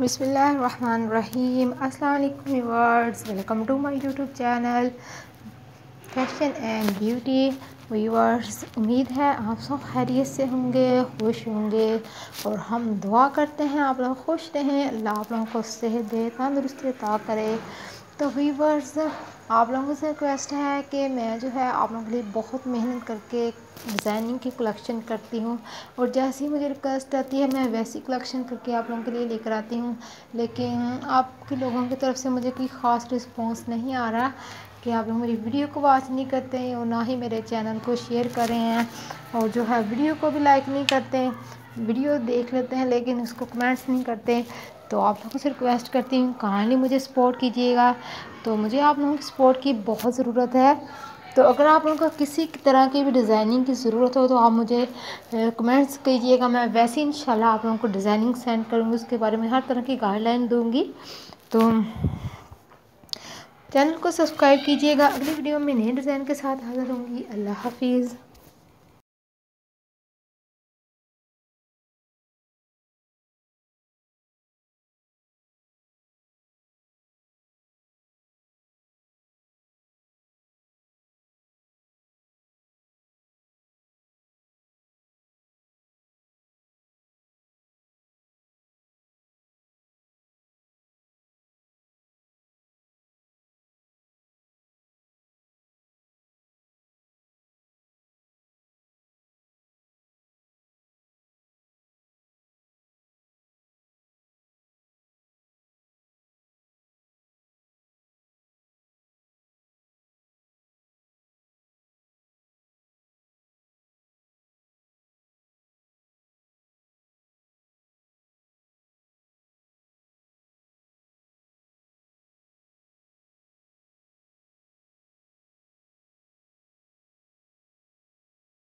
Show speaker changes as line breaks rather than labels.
بسم اللہ الرحمن الرحیم السلام علیکم viewers welcome to my YouTube channel fashion and beauty viewers امید ہے آپ سب خیریت سے ہوں گے خوش ہوں گے اور ہم دعا کرتے ہیں آپ لوگ خوش رہیں اللہ آپ لوگوں کو صحت دے تندرستی عطا کرے. تو ویورز آپ لوگوں سے ریکویسٹ ہے کہ میں جو ہے آپ لوگوں کے لیے بہت محنت کر کے ڈیزائننگ کی کلیکشن کرتی ہوں اور جیسی مجھے ریکویسٹ آتی ہے میں ویسی کلیکشن کر کے آپ لوگوں کے لیے لے کر آتی ہوں۔ لیکن آپ کے لوگوں کی طرف سے مجھے کوئی خاص رسپانس نہیں آ رہا کہ آپ لوگ میری ویڈیو کو واچ نہیں کرتے ہیں اور نہ ہی میرے چینل کو شیئر کر رہے ہیں اور جو ہے ویڈیو کو بھی لائک نہیں کرتے۔ ویڈیو دیکھ لیتے ہیں لیکن اس کو کمنٹس نہیں کرتے، تو آپ لوگوں سے ریکویسٹ کرتی ہوں کائنڈلی مجھے سپورٹ کیجیے گا۔ تو مجھے آپ لوگوں کی سپورٹ کی بہت ضرورت ہے۔ تو اگر آپ لوگوں کو کسی طرح کی بھی ڈیزائننگ کی ضرورت ہو تو آپ مجھے کمنٹس کیجیے گا۔ میں ویسے ان شاء اللہ آپ لوگوں کو ڈیزائننگ سینڈ کروں گی، اس کے بارے میں ہر طرح کی گائڈ لائن دوں گی۔ تو چینل کو سبسکرائب کیجیے گا۔ اگلی ویڈیو میں نئے ڈیزائن کے ساتھ حاضر ہوں گی۔ اللہ حافظ۔